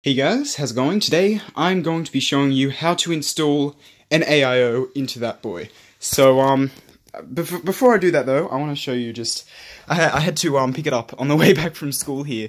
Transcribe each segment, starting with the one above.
Hey guys, how's it going? Today I'm going to be showing you how to install an AIO into that boy. So um, bef before I do that though, I want to show you just, I, I had to um pick it up on the way back from school here,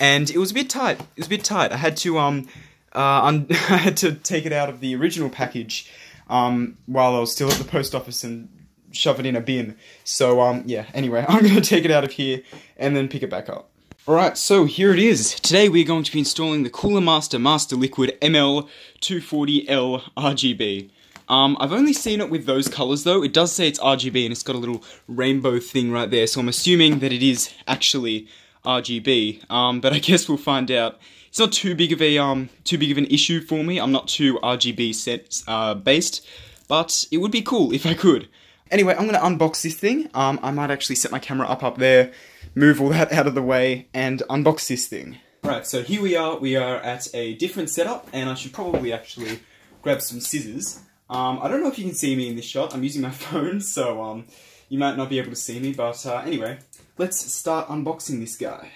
and it was a bit tight. It was a bit tight. I had to um, uh, I had to take it out of the original package um while I was still at the post office and shove it in a bin. So um yeah. Anyway, I'm gonna take it out of here and then pick it back up. Alright, so here it is. Today we're going to be installing the Cooler Master Master Liquid ML240L RGB. Um, I've only seen it with those colours though. It does say it's RGB and it's got a little rainbow thing right there, so I'm assuming that it is actually RGB. Um, but I guess we'll find out. It's not too big of a um too big of an issue for me. I'm not too RGB set uh, based, but it would be cool if I could. Anyway, I'm gonna unbox this thing. Um, I might actually set my camera up up there move all that out of the way and unbox this thing. Right, so here we are. We are at a different setup, and I should probably actually grab some scissors. Um, I don't know if you can see me in this shot. I'm using my phone, so um, you might not be able to see me. But uh, anyway, let's start unboxing this guy.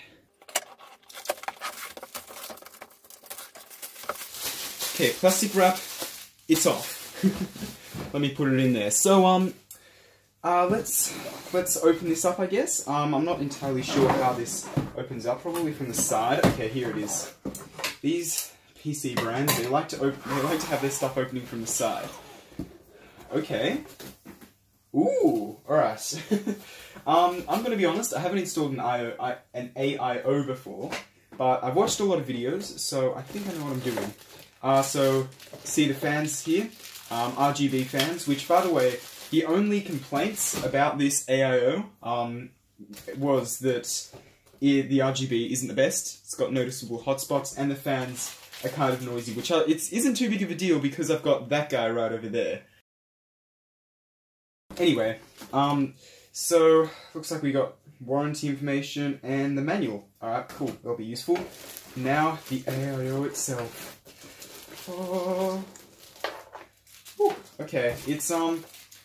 Okay, plastic wrap. It's off. Let me put it in there. So um, uh, let's let's open this up, I guess. Um, I'm not entirely sure how this opens up. Probably from the side. Okay, here it is. These PC brands they like to open, they like to have their stuff opening from the side. Okay. Ooh, all right. um, I'm gonna be honest. I haven't installed an IO, I, an AIO before, but I've watched a lot of videos, so I think I know what I'm doing. Uh, so see the fans here, um, RGB fans, which by the way the only complaints about this AIO um, was that it, the RGB isn't the best. It's got noticeable hotspots, and the fans are kind of noisy, which are, it isn't too big of a deal because I've got that guy right over there. Anyway, um, so looks like we got warranty information and the manual. Alright, cool, that'll be useful. Now, the AIO itself. Oh. Okay, it's, um,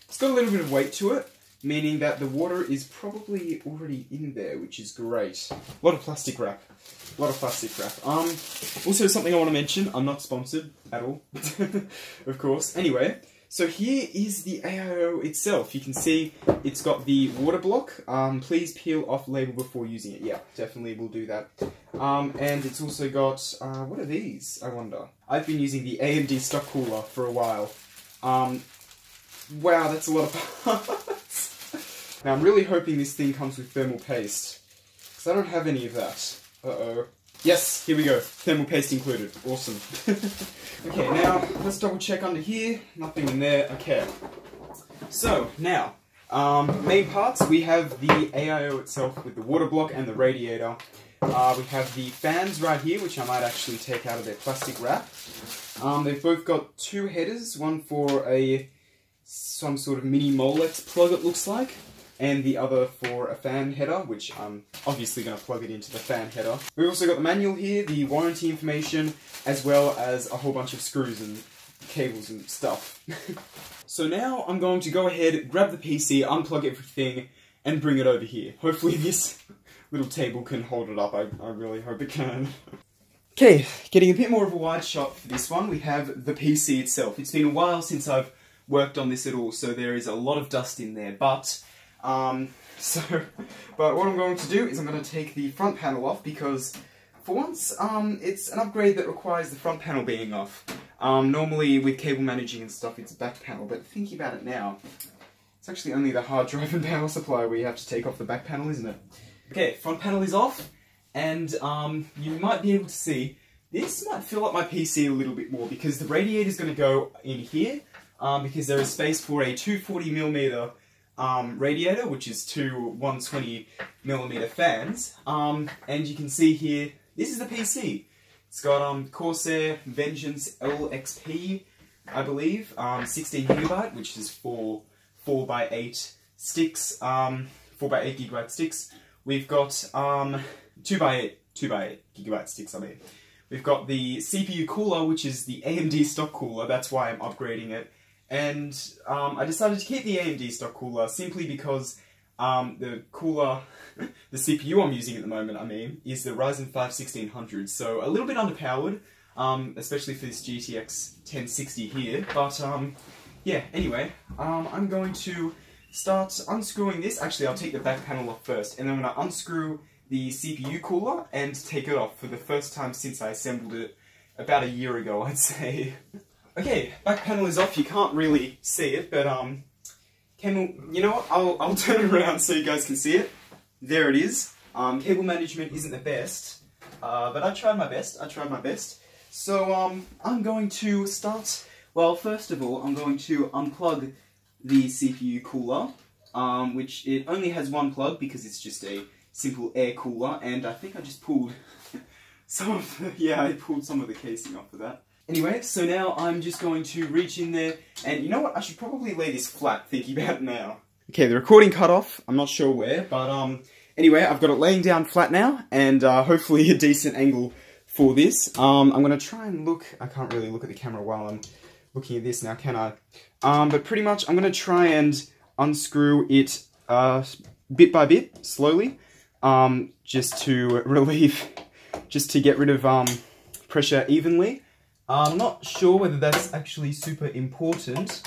it's got a little bit of weight to it, meaning that the water is probably already in there, which is great. A lot of plastic wrap. A lot of plastic wrap. Um, also something I want to mention, I'm not sponsored at all, of course. Anyway, so here is the AIO itself. You can see it's got the water block. Um, please peel off label before using it. Yeah, definitely we will do that. Um, and it's also got, uh, what are these, I wonder? I've been using the AMD stock cooler for a while. Um, Wow, that's a lot of parts. now, I'm really hoping this thing comes with thermal paste. Because I don't have any of that. Uh-oh. Yes, here we go. Thermal paste included. Awesome. okay, now, let's double check under here. Nothing in there. Okay. So, now, um, main parts, we have the AIO itself with the water block and the radiator. Uh, we have the fans right here, which I might actually take out of their plastic wrap. Um, they've both got two headers, one for a some sort of mini Molex plug it looks like, and the other for a fan header, which I'm obviously going to plug it into the fan header. We've also got the manual here, the warranty information, as well as a whole bunch of screws and cables and stuff. so now I'm going to go ahead, grab the PC, unplug everything, and bring it over here. Hopefully this little table can hold it up, I, I really hope it can. Okay, getting a bit more of a wide shot for this one, we have the PC itself. It's been a while since I've worked on this at all, so there is a lot of dust in there. But, um, so, but what I'm going to do is I'm going to take the front panel off because, for once, um, it's an upgrade that requires the front panel being off. Um, normally with cable managing and stuff, it's back panel, but thinking about it now, it's actually only the hard drive and power supply where you have to take off the back panel, isn't it? Okay, front panel is off, and um, you might be able to see this might fill up my PC a little bit more because the radiator is going to go in here, um, because there is space for a 240mm um, radiator, which is two 120mm fans. Um, and you can see here, this is the PC. It's got um, Corsair Vengeance LXP, I believe, um, 16 gigabyte, which is for 4x8 sticks, um, 4x8 gigabyte sticks. We've got um, 2x8, 2x8 gigabyte sticks, I mean. We've got the CPU cooler, which is the AMD stock cooler, that's why I'm upgrading it and um, I decided to keep the AMD stock cooler simply because Um, the cooler, the CPU I'm using at the moment, I mean, is the Ryzen 5 1600, so a little bit underpowered, um, especially for this GTX 1060 here, but um, yeah, anyway, um, I'm going to start unscrewing this. Actually, I'll take the back panel off first, and then I'm going to unscrew the CPU cooler and take it off for the first time since I assembled it about a year ago, I'd say. okay, back panel is off. You can't really see it, but um, cable, you know what? I'll, I'll turn it around so you guys can see it. There it is. Um, cable management isn't the best, uh, but I tried my best. I tried my best. So um, I'm going to start. Well, first of all, I'm going to unplug the CPU cooler, um, which it only has one plug because it's just a simple air cooler, and I think I just pulled some of the, yeah, I pulled some of the casing off of that. Anyway, so now I'm just going to reach in there, and you know what, I should probably lay this flat, thinking about it now. Okay, the recording cut off, I'm not sure where, but um, anyway, I've got it laying down flat now, and uh, hopefully a decent angle for this. Um, I'm going to try and look, I can't really look at the camera while I'm looking at this now, can I? Um, but pretty much I'm going to try and unscrew it uh, bit by bit, slowly, um, just to relieve, just to get rid of um, pressure evenly. I'm not sure whether that's actually super important,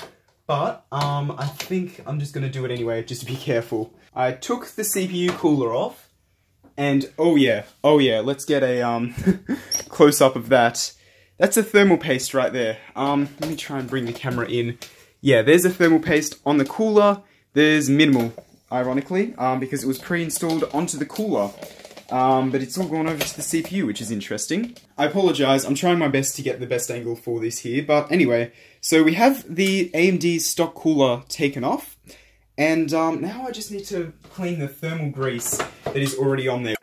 but um, I think I'm just going to do it anyway, just to be careful. I took the CPU cooler off, and oh yeah, oh yeah, let's get a um, close-up of that. That's a thermal paste right there. Um, let me try and bring the camera in. Yeah, there's a thermal paste on the cooler. There's minimal, ironically, um, because it was pre-installed onto the cooler. Um, but it's all gone over to the CPU, which is interesting. I apologize, I'm trying my best to get the best angle for this here, but anyway, so we have the AMD stock cooler taken off, and um, now I just need to clean the thermal grease that is already on there.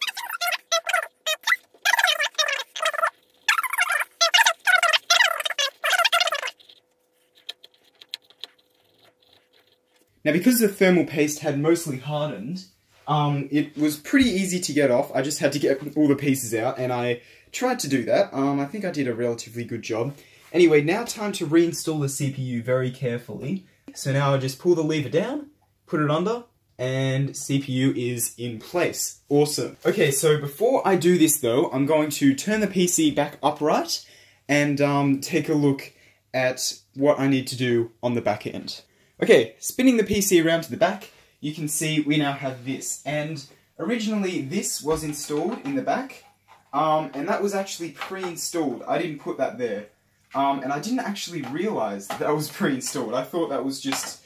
Now, because the thermal paste had mostly hardened, um, it was pretty easy to get off. I just had to get all the pieces out, and I tried to do that. Um, I think I did a relatively good job. Anyway, now time to reinstall the CPU very carefully. So now I just pull the lever down, put it under, and CPU is in place. Awesome. Okay, so before I do this though, I'm going to turn the PC back upright and um, take a look at what I need to do on the back end. Okay, spinning the PC around to the back, you can see we now have this. And originally this was installed in the back, um, and that was actually pre-installed. I didn't put that there. Um, and I didn't actually realise that, was pre-installed. I thought that was just...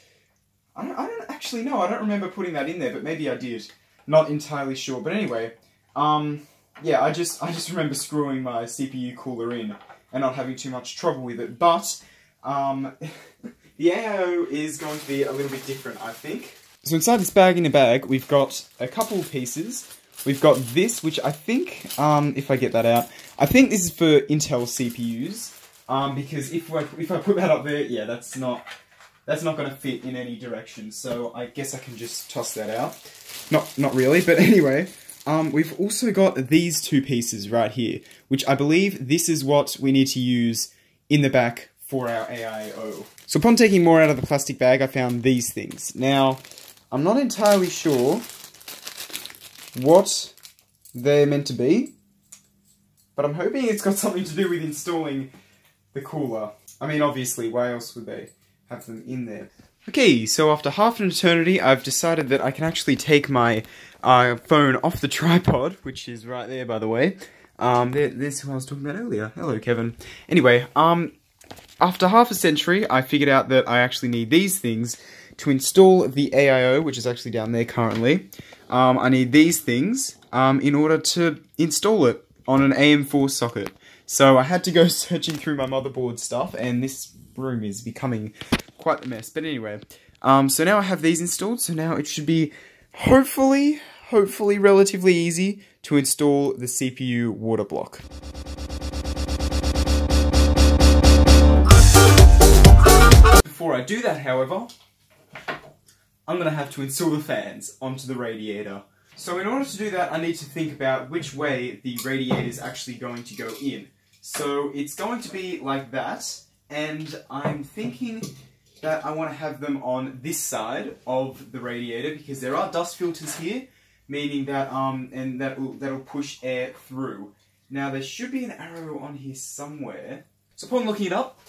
I don't, I don't actually know. I don't remember putting that in there, but maybe I did. Not entirely sure. But anyway, um, yeah, I just, I just remember screwing my CPU cooler in and not having too much trouble with it. But, um... The AIO is going to be a little bit different, I think. So inside this bag in a bag, we've got a couple pieces. We've got this, which I think, um, if I get that out, I think this is for Intel CPUs. Um, because if I, if I put that up there, yeah, that's not that's not going to fit in any direction. So I guess I can just toss that out. Not not really, but anyway. Um, we've also got these two pieces right here, which I believe this is what we need to use in the back for our AIO. So upon taking more out of the plastic bag, I found these things. Now, I'm not entirely sure what they're meant to be, but I'm hoping it's got something to do with installing the cooler. I mean, obviously, why else would they have them in there? Okay, so after half an eternity, I've decided that I can actually take my uh, phone off the tripod, which is right there, by the way. Um, there, there's who I was talking about earlier. Hello, Kevin. Anyway, um, after half a century, I figured out that I actually need these things to install the AIO, which is actually down there currently. Um, I need these things um, in order to install it on an AM4 socket. So I had to go searching through my motherboard stuff, and this room is becoming quite the mess. But anyway, um, so now I have these installed, so now it should be hopefully, hopefully relatively easy to install the CPU water block. Before I do that, however, I'm going to have to install the fans onto the radiator. So in order to do that, I need to think about which way the radiator is actually going to go in. So it's going to be like that, and I'm thinking that I want to have them on this side of the radiator because there are dust filters here, meaning that um and that will that'll push air through. Now there should be an arrow on here somewhere. So upon looking it up,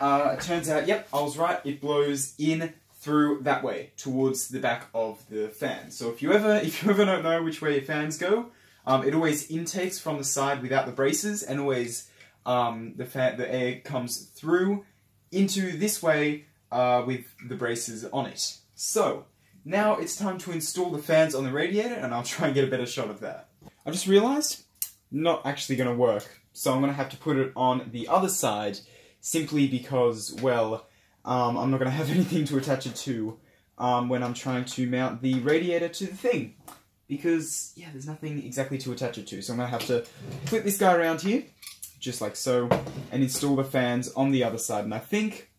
uh, it turns out, yep, I was right. It blows in through that way towards the back of the fan. So if you ever if you ever don't know which way your fans go, um, it always intakes from the side without the braces, and always um, the fan the air comes through into this way uh, with the braces on it. So now it's time to install the fans on the radiator, and I'll try and get a better shot of that. I just realised not actually going to work, so I'm going to have to put it on the other side simply because, well, um, I'm not going to have anything to attach it to um, when I'm trying to mount the radiator to the thing. Because, yeah, there's nothing exactly to attach it to. So I'm going to have to flip this guy around here, just like so, and install the fans on the other side. And I think,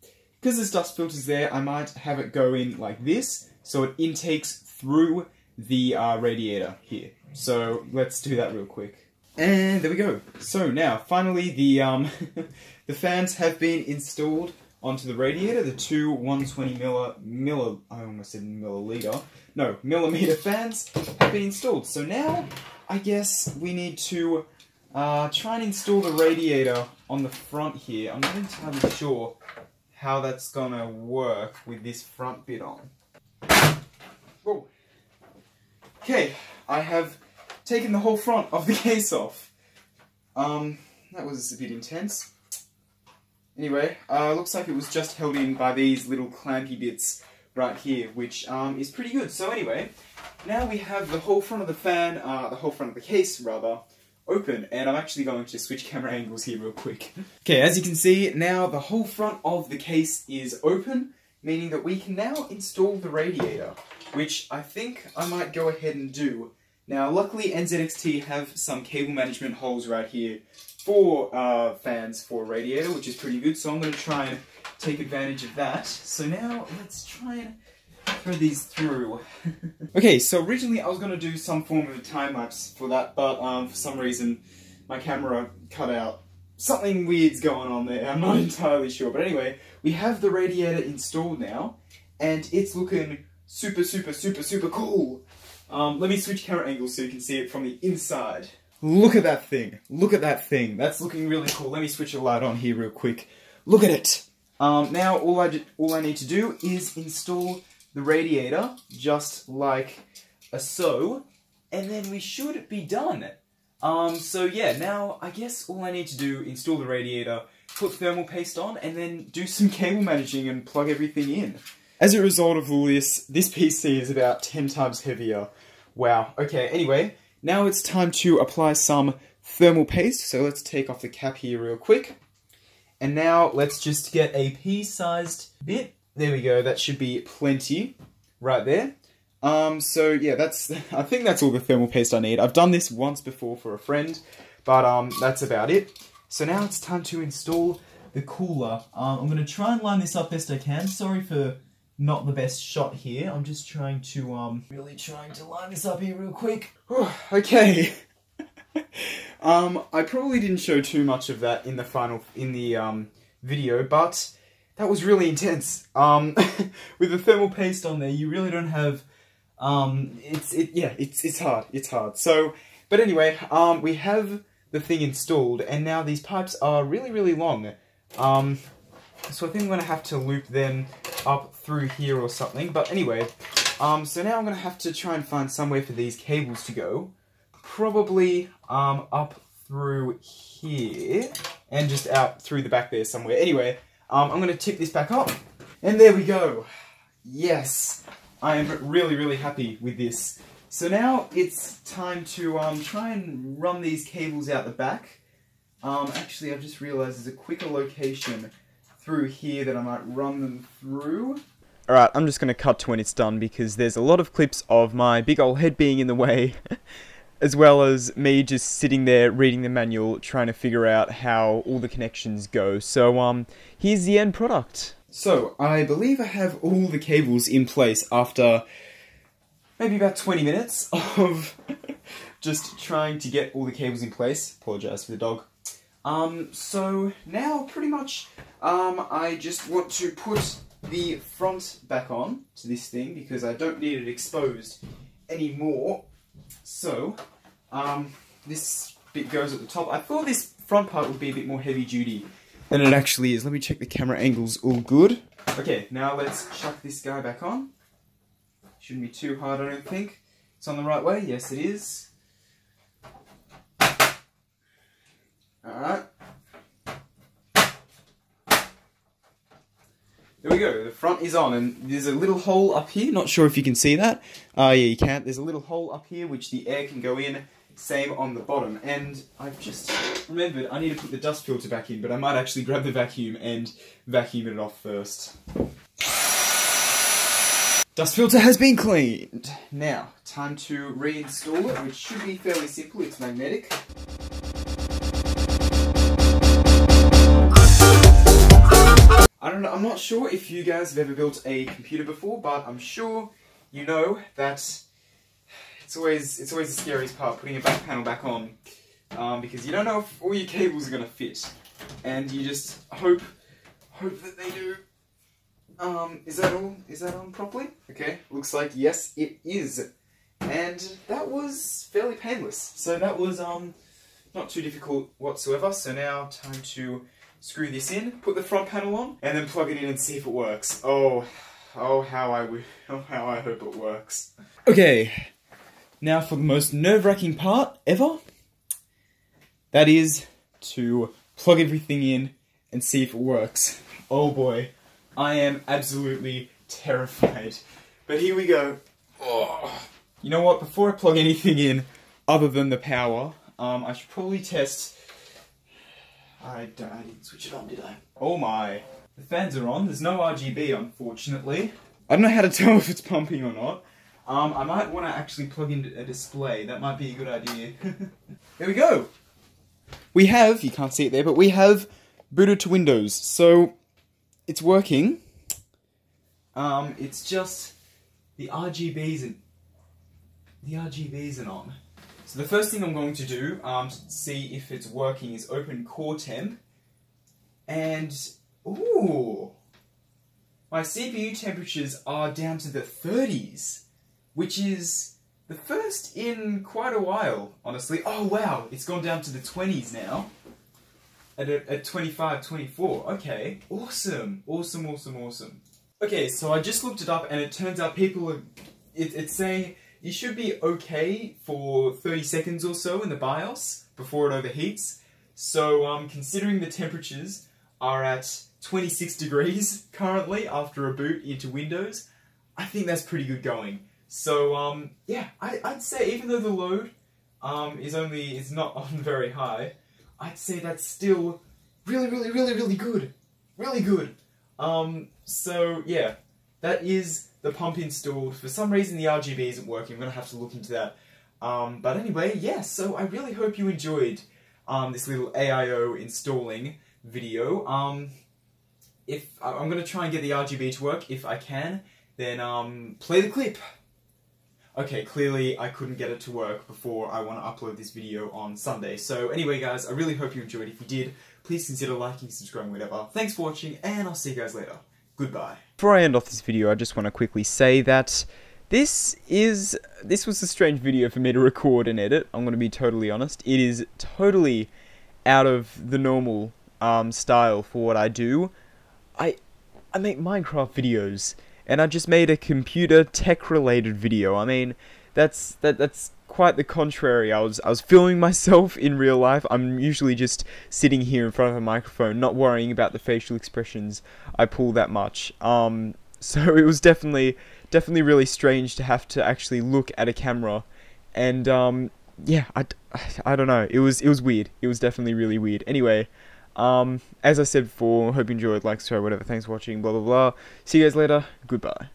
because there's dust filters there, I might have it go in like this, so it intakes through the uh, radiator here. So let's do that real quick. And there we go. So now, finally, the um, the fans have been installed onto the radiator. The two 120 milli, milli I almost said milliliter, no, millimeter fans have been installed. So now, I guess we need to uh, try and install the radiator on the front here. I'm not entirely sure how that's gonna work with this front bit on. Whoa. Okay, I have taken the whole front of the case off. Um, that was a bit intense. Anyway, uh, looks like it was just held in by these little clampy bits right here, which um, is pretty good. So anyway, now we have the whole front of the fan, uh, the whole front of the case rather, open, and I'm actually going to switch camera angles here real quick. okay, as you can see, now the whole front of the case is open, meaning that we can now install the radiator, which I think I might go ahead and do. Now, luckily NZXT have some cable management holes right here for uh, fans for radiator, which is pretty good, so I'm going to try and take advantage of that. So now, let's try and throw these through. okay, so originally I was going to do some form of a time-lapse for that, but um, for some reason my camera cut out. Something weird's going on there, I'm not entirely sure. But anyway, we have the radiator installed now, and it's looking super, super, super, super cool. Um, let me switch camera angles so you can see it from the inside. Look at that thing. Look at that thing. That's looking really cool. Let me switch the light on here real quick. Look at it. Um, now all I, all I need to do is install the radiator, just like a so, and then we should be done. Um, so yeah, now I guess all I need to do, install the radiator, put thermal paste on, and then do some cable managing and plug everything in. As a result of all this, this PC is about 10 times heavier. Wow. Okay, anyway, now it's time to apply some thermal paste. So let's take off the cap here real quick. And now let's just get a pea-sized bit. There we go, that should be plenty right there. Um, so yeah, that's, I think that's all the thermal paste I need. I've done this once before for a friend, but um, that's about it. So now it's time to install the cooler. Um, I'm going to try and line this up best I can. Sorry for not the best shot here. I'm just trying to, um, really trying to line this up here real quick. okay. um, I probably didn't show too much of that in the final, in the, um, video, but that was really intense. Um, with the thermal paste on there, you really don't have, um, it's, it, yeah, it's, it's hard, it's hard. So, but anyway, um, we have the thing installed, and now these pipes are really, really long. Um, so I think I'm going to have to loop them up through here or something. But anyway, um, so now I'm going to have to try and find somewhere for these cables to go. Probably um, up through here and just out through the back there somewhere. Anyway, um, I'm going to tip this back up. And there we go. Yes, I am really, really happy with this. So now it's time to um, try and run these cables out the back. Um, actually, I've just realised there's a quicker location through here that I might run them through. Alright, I'm just going to cut to when it's done because there's a lot of clips of my big old head being in the way, as well as me just sitting there reading the manual trying to figure out how all the connections go. So, um, here's the end product. So, I believe I have all the cables in place after maybe about 20 minutes of just trying to get all the cables in place. Apologise for the dog. Um, so now pretty much um, I just want to put the front back on to this thing because I don't need it exposed anymore. So, um, this bit goes at the top. I thought this front part would be a bit more heavy duty than it actually is. Let me check the camera angles all good. Okay, now let's chuck this guy back on. Shouldn't be too hard, I don't think. It's on the right way. Yes, it is. Alright. There we go, the front is on, and there's a little hole up here, not sure if you can see that. Oh uh, yeah, you can't. There's a little hole up here which the air can go in, same on the bottom. And I've just remembered I need to put the dust filter back in, but I might actually grab the vacuum and vacuum it off first. Dust filter has been cleaned. Now, time to reinstall it, which should be fairly simple. It's magnetic. I'm not sure if you guys have ever built a computer before, but I'm sure you know that it's always it's always the scariest part, putting a back panel back on, um, because you don't know if all your cables are going to fit, and you just hope hope that they do. Um, is that all? Is that on properly? Okay, looks like yes, it is, and that was fairly painless. So that was um not too difficult whatsoever. So now time to screw this in, put the front panel on, and then plug it in and see if it works. Oh, oh how I oh how I hope it works. Okay, now for the most nerve-wracking part ever. That is to plug everything in and see if it works. Oh boy, I am absolutely terrified. But here we go. Oh. You know what, before I plug anything in other than the power, um, I should probably test I, I didn't switch it on, did I? Oh my. The fans are on. There's no RGB, unfortunately. I don't know how to tell if it's pumping or not. Um, I might want to actually plug in a display. That might be a good idea. there we go. We have, you can't see it there, but we have booted to Windows. So, it's working. Um, it's just the RGBs and the RGBs are on. So the first thing I'm going to do um, to see if it's working is open core temp. And, ooh, my CPU temperatures are down to the 30s, which is the first in quite a while, honestly. Oh wow, it's gone down to the 20s now. At, a, at 25, 24. Okay, awesome, awesome, awesome, awesome. Okay, so I just looked it up and it turns out people are, it, it's saying you should be okay for 30 seconds or so in the BIOS before it overheats. So um, considering the temperatures are at 26 degrees currently after a boot into Windows, I think that's pretty good going. So um, yeah, I, would say even though the load um, is only is not on very high, I'd say that's still really, really, really, really good. Really good. Um, so yeah, that is the pump installed. For some reason the RGB isn't working, I'm going to have to look into that. Um, but anyway, yes, yeah, so I really hope you enjoyed um, this little AIO installing video. Um, if I'm going to try and get the RGB to work, if I can, then um, play the clip. Okay, clearly I couldn't get it to work before I want to upload this video on Sunday. So anyway guys, I really hope you enjoyed. If you did, please consider liking, subscribing, whatever. Thanks for watching, and I'll see you guys later. Goodbye. Before I end off this video, I just want to quickly say that this is this was a strange video for me to record and edit. I'm going to be totally honest. It is totally out of the normal um, style for what I do. I I make Minecraft videos, and I just made a computer tech related video. I mean, that's that that's quite the contrary. I was I was filming myself in real life. I'm usually just sitting here in front of a microphone, not worrying about the facial expressions I pull that much. Um, so it was definitely definitely really strange to have to actually look at a camera, and um, yeah, I, I don't know. It was it was weird. It was definitely really weird. Anyway. Um, as I said before, hope you enjoyed, like, subscribe, whatever. Thanks for watching, blah, blah, blah. See you guys later. Goodbye.